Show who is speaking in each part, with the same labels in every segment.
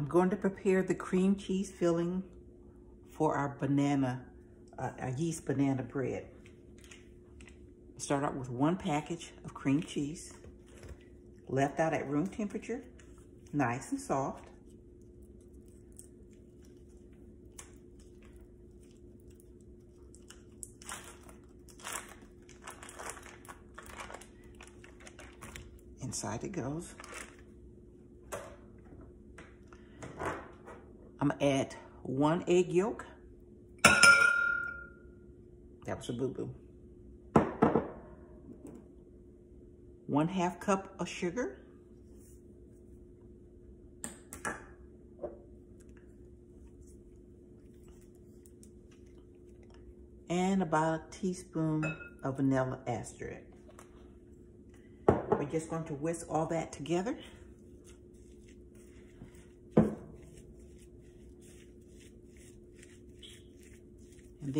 Speaker 1: I'm going to prepare the cream cheese filling for our banana, uh, our yeast banana bread. Start out with one package of cream cheese, left out at room temperature, nice and soft. Inside it goes. I'm gonna add one egg yolk. That was a boo-boo. One half cup of sugar. And about a teaspoon of vanilla extract. We're just going to whisk all that together.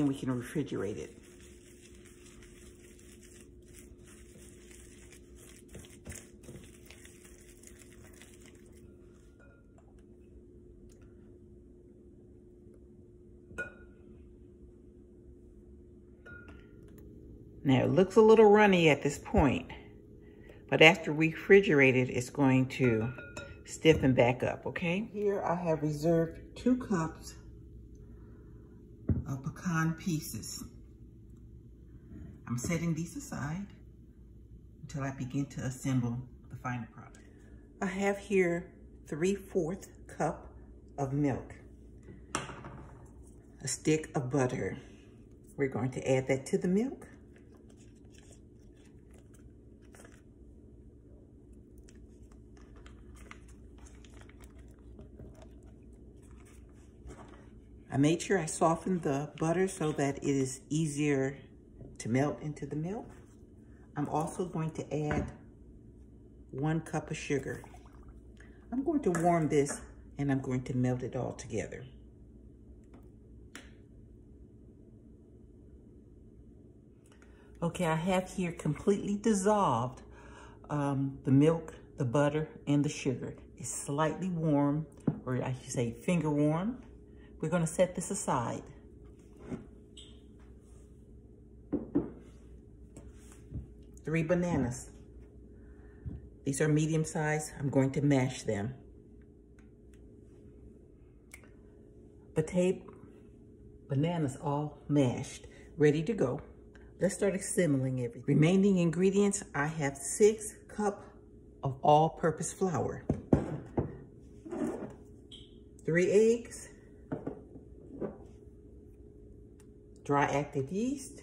Speaker 1: Then we can refrigerate it. Now it looks a little runny at this point, but after refrigerated, it's going to stiffen back up, okay? Here I have reserved two cups pieces. I'm setting these aside until I begin to assemble the final product. I have here 3 4th cup of milk, a stick of butter. We're going to add that to the milk. I made sure I softened the butter so that it is easier to melt into the milk. I'm also going to add one cup of sugar. I'm going to warm this and I'm going to melt it all together. Okay, I have here completely dissolved um, the milk, the butter, and the sugar. It's slightly warm, or I should say finger warm. We're going to set this aside. Three bananas. These are medium size. I'm going to mash them. Potato, bananas all mashed, ready to go. Let's start assembling everything. Remaining ingredients, I have six cup of all-purpose flour, three eggs, dry active yeast,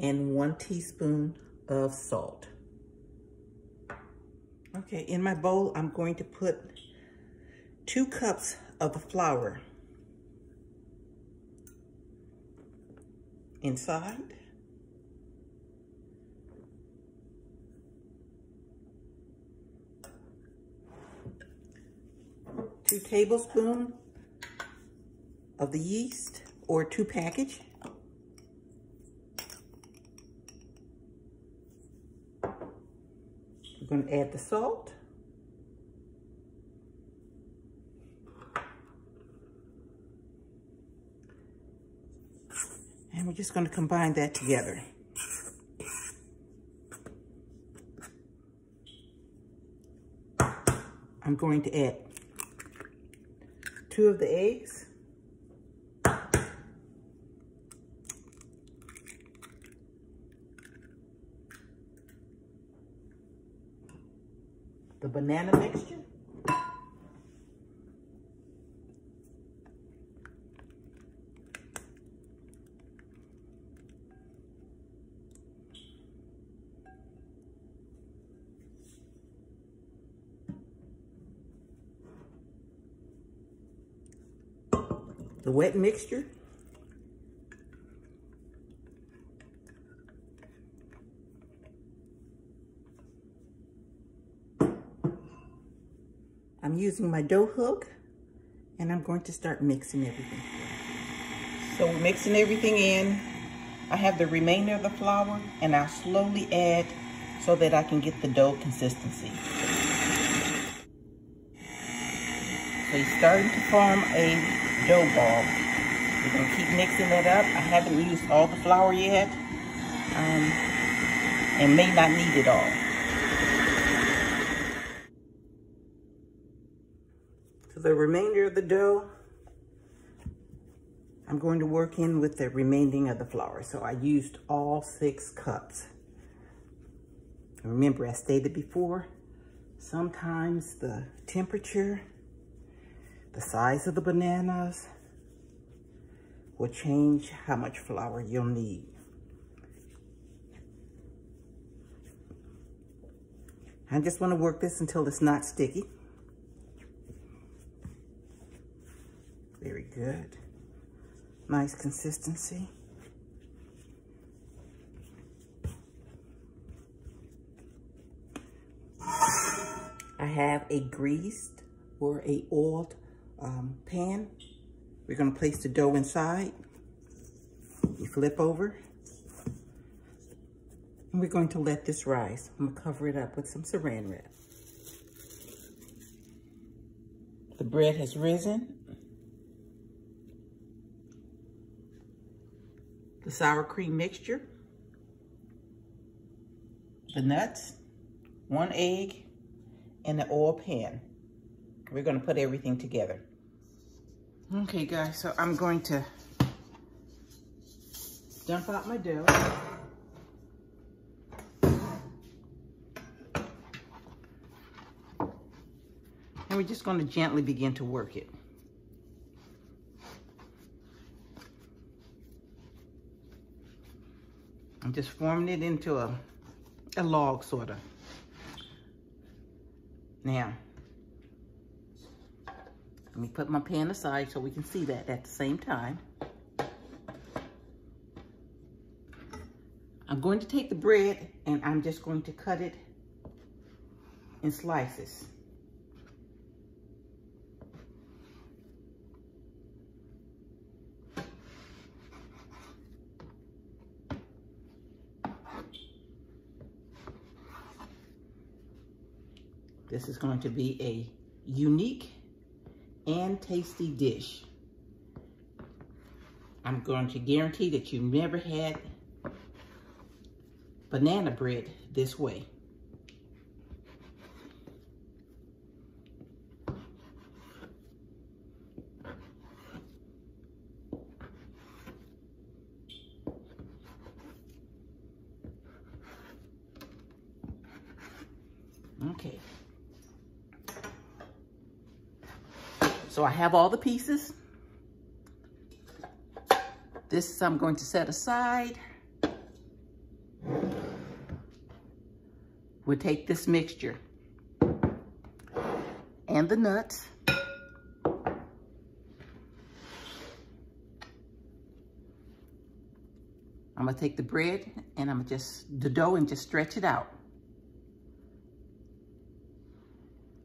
Speaker 1: and one teaspoon of salt. Okay, in my bowl, I'm going to put two cups of the flour inside. Two tablespoons of the yeast or two package. We're going to add the salt. And we're just going to combine that together. I'm going to add two of the eggs. Banana mixture. The wet mixture. I'm using my dough hook and I'm going to start mixing everything. So mixing everything in. I have the remainder of the flour and I'll slowly add so that I can get the dough consistency. So he's starting to form a dough ball. We're gonna keep mixing that up. I haven't used all the flour yet. Um, and may not need it all. So the remainder of the dough, I'm going to work in with the remaining of the flour. So I used all six cups. Remember, I stated before, sometimes the temperature, the size of the bananas will change how much flour you'll need. I just want to work this until it's not sticky. Very good. Nice consistency. I have a greased or a oiled um, pan. We're going to place the dough inside. You flip over. And we're going to let this rise. I'm to cover it up with some saran wrap. The bread has risen. The sour cream mixture. The nuts. One egg. And the oil pan. We're going to put everything together. Okay, guys, so I'm going to dump out my dough. And we're just going to gently begin to work it. I'm just forming it into a, a log, sort of. Now, let me put my pan aside so we can see that at the same time. I'm going to take the bread and I'm just going to cut it in slices. This is going to be a unique and tasty dish. I'm going to guarantee that you've never had banana bread this way. Okay. So I have all the pieces. This I'm going to set aside. We'll take this mixture and the nuts. I'm gonna take the bread and I'm gonna just, the dough and just stretch it out.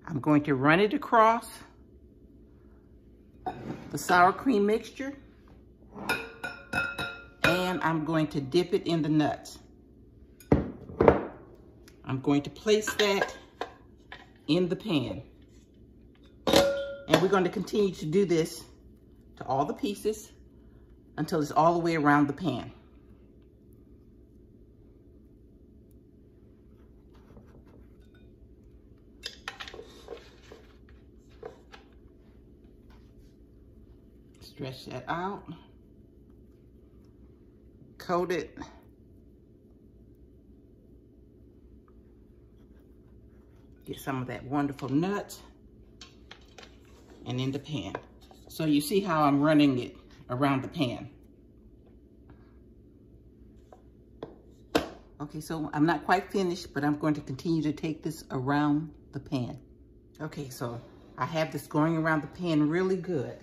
Speaker 1: I'm going to run it across the sour cream mixture. And I'm going to dip it in the nuts. I'm going to place that in the pan. And we're going to continue to do this to all the pieces until it's all the way around the pan. Stretch that out. Coat it. Get some of that wonderful nut and in the pan. So you see how I'm running it around the pan. Okay, so I'm not quite finished, but I'm going to continue to take this around the pan. Okay, so I have this going around the pan really good.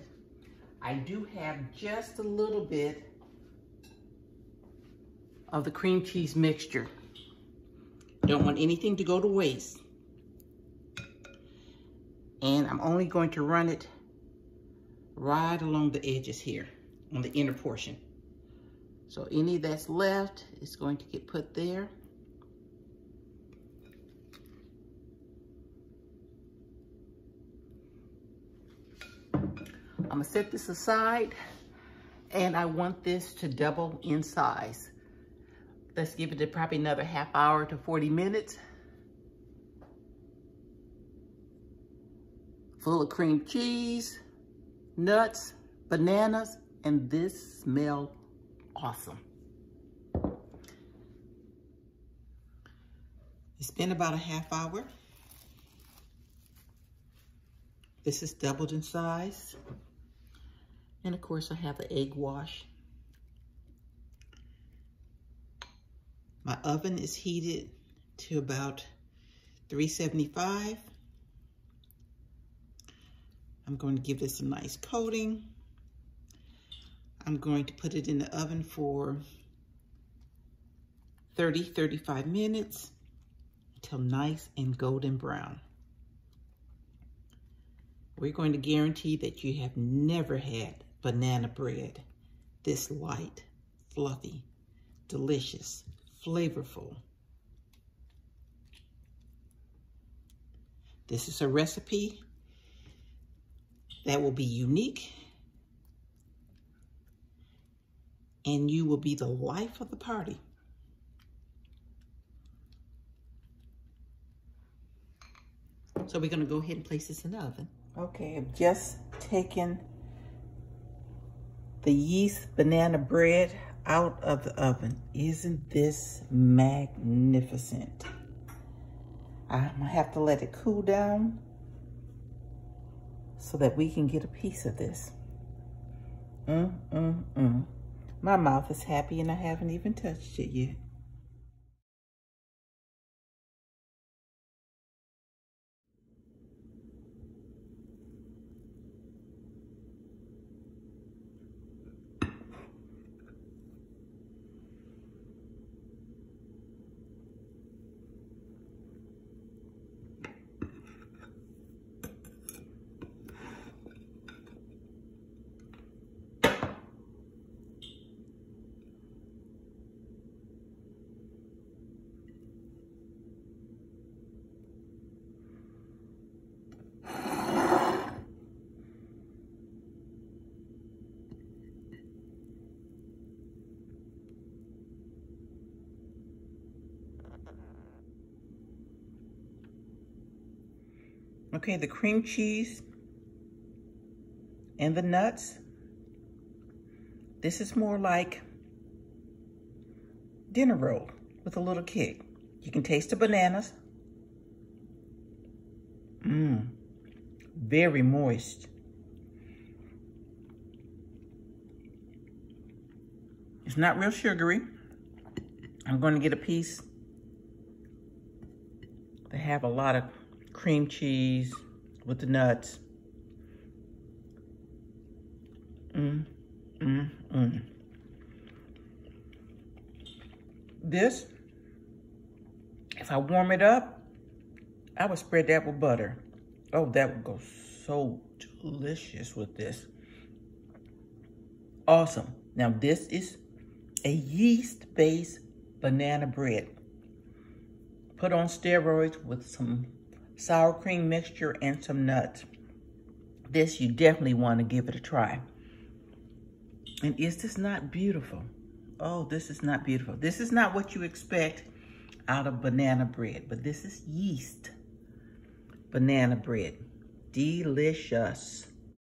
Speaker 1: I do have just a little bit of the cream cheese mixture. Don't want anything to go to waste. And I'm only going to run it right along the edges here on the inner portion. So any that's left is going to get put there. I'm gonna set this aside and I want this to double in size. Let's give it probably another half hour to 40 minutes. Full of cream cheese, nuts, bananas, and this smell awesome. It's been about a half hour. This is doubled in size. And of course I have the egg wash. My oven is heated to about 375. I'm going to give this a nice coating. I'm going to put it in the oven for 30, 35 minutes until nice and golden brown. We're going to guarantee that you have never had banana bread this light, fluffy, delicious, flavorful. This is a recipe that will be unique and you will be the life of the party. So we're going to go ahead and place this in the oven. Okay, I've just taken the yeast banana bread out of the oven. Isn't this magnificent? I'm gonna have to let it cool down so that we can get a piece of this. Mm, mm, mm. My mouth is happy and I haven't even touched it yet. Okay, the cream cheese and the nuts. This is more like dinner roll with a little kick. You can taste the bananas. Mmm, very moist. It's not real sugary. I'm going to get a piece They have a lot of cream cheese with the nuts. Mm, mm, mm. This, if I warm it up, I would spread that with butter. Oh, that would go so delicious with this. Awesome. Now this is a yeast-based banana bread. Put on steroids with some sour cream mixture, and some nuts. This, you definitely want to give it a try. And is this not beautiful? Oh, this is not beautiful. This is not what you expect out of banana bread, but this is yeast banana bread. Delicious.